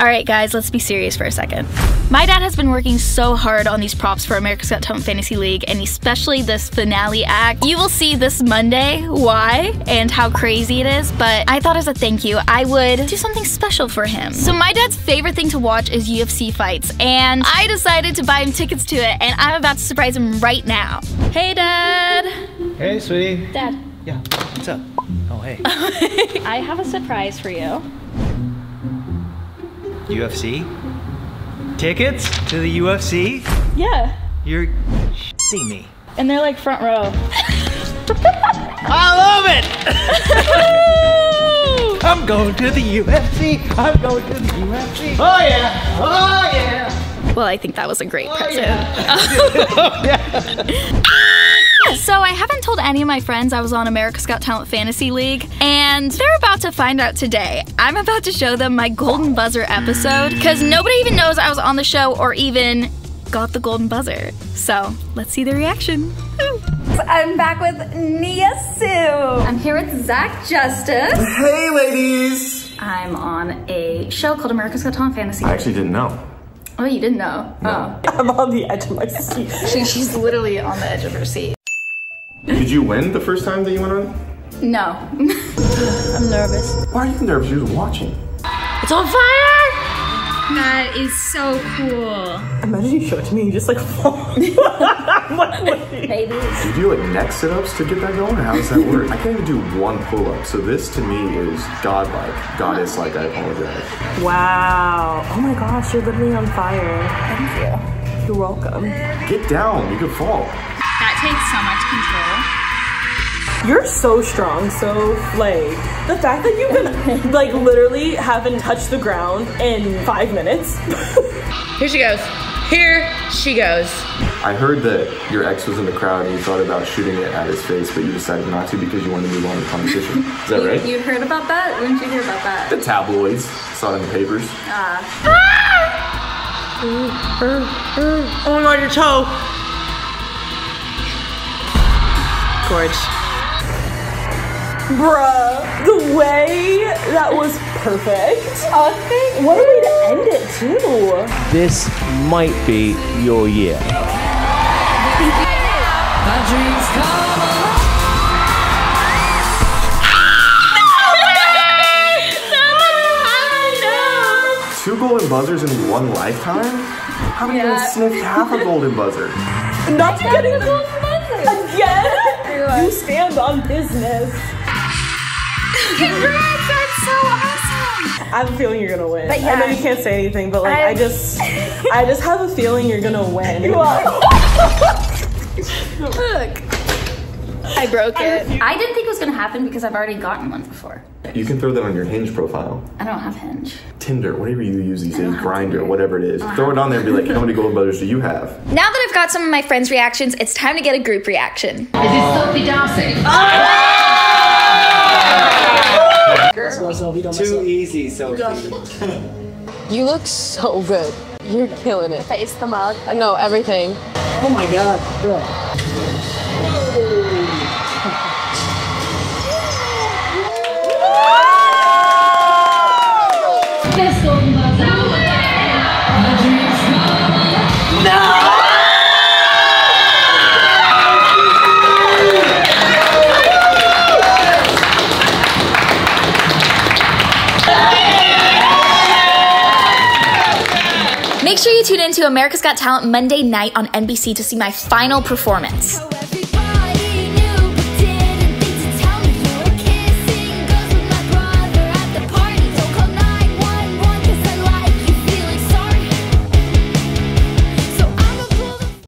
All right, guys, let's be serious for a second. My dad has been working so hard on these props for America's Got Talent Fantasy League, and especially this finale act. You will see this Monday why and how crazy it is, but I thought as a thank you, I would do something special for him. So my dad's favorite thing to watch is UFC fights, and I decided to buy him tickets to it, and I'm about to surprise him right now. Hey, Dad. Hey, sweetie. Dad. Yeah, what's up? Oh, hey. I have a surprise for you. UFC? Tickets to the UFC? Yeah. You're shitting me. And they're like front row. I love it! I'm going to the UFC. I'm going to the UFC. Oh, yeah. Oh, yeah. Well, I think that was a great oh, present. so I haven't told any of my friends I was on America's Got Talent Fantasy League, and they're about to find out today. I'm about to show them my Golden Buzzer episode, because nobody even knows I was on the show or even got the Golden Buzzer. So let's see the reaction. I'm back with Nia Sue. I'm here with Zach Justice. Hey, ladies! I'm on a show called America's Got Talent Fantasy. I actually didn't know. Oh, you didn't know? No. Oh. I'm on the edge of my seat. Oh. She, she's literally on the edge of her seat. Did you win the first time that you went on? No. I'm nervous. Why are you nervous? You was watching. It's on fire! That is so cool. Imagine you show it to me and you just like fall. I'm like, wait. Maybe. Do you do like neck sit-ups to get that going, or how does that work? I can't even do one pull-up, so this to me is godlike, goddess-like. I apologize. Wow. Oh my gosh, you're literally on fire. Thank you. You're welcome. Get down. You could fall. That takes so much control. You're so strong, so flayed. The fact that you've been like literally haven't touched the ground in five minutes. Here she goes. Here she goes. I heard that your ex was in the crowd and you thought about shooting it at his face, but you decided not to because you wanted to move on to the competition. Is that right? You heard about that? When did you hear about that? The tabloids. Saw it in the papers. Ah. Oh my god, your toe. Gorge. Bruh, the way that was perfect. Thank What a way to end it, too. This might be your year. Two golden buzzers in one lifetime? How many Yeah. even sniffed half a golden buzzer? Not getting again. You stand on business. Congrats, that's so awesome. I have a feeling you're gonna win. But I know you can't say anything, but like I, I- just, I just have a feeling you're gonna win. You are Look. I broke it. I didn't think it was gonna happen because I've already gotten one before. You can throw that on your Hinge profile. I don't have Hinge. Tinder, whatever you use these days, Grindr, whatever it is. Throw it on there and be like, how many golden Brothers do you have? Now that I've got some of my friends' reactions, it's time to get a group reaction. Oh! Too easy, Sofie. You look so good. You're killing it. Face the mug. No, everything. Oh my god. Make sure tune in America's Got Talent Monday night on NBC to see my final performance.